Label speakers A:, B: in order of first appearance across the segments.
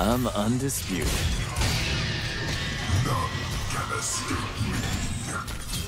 A: I'm undisputed.
B: None can escape me.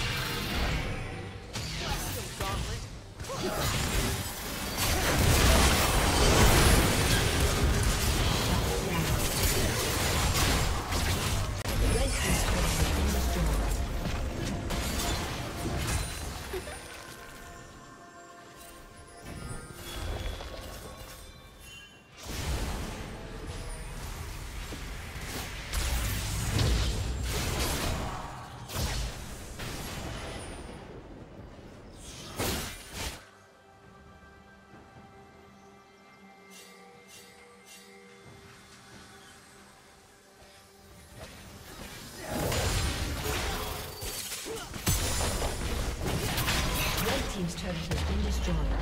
C: 这么难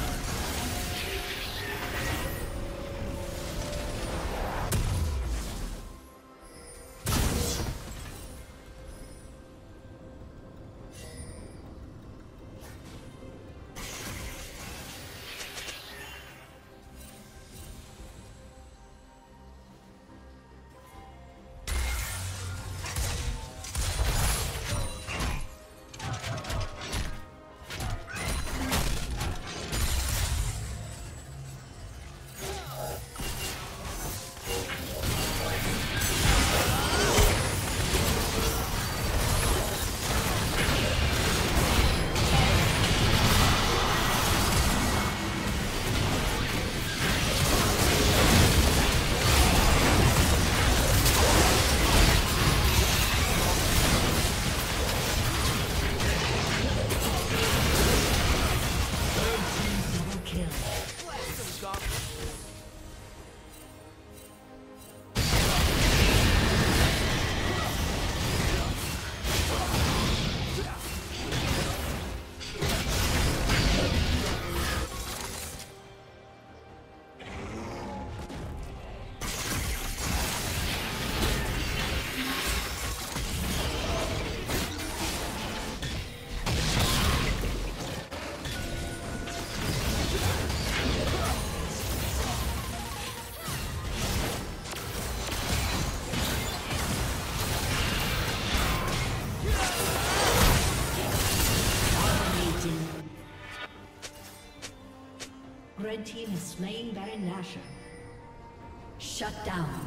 C: Team has slain Baron Nashor. Shut down.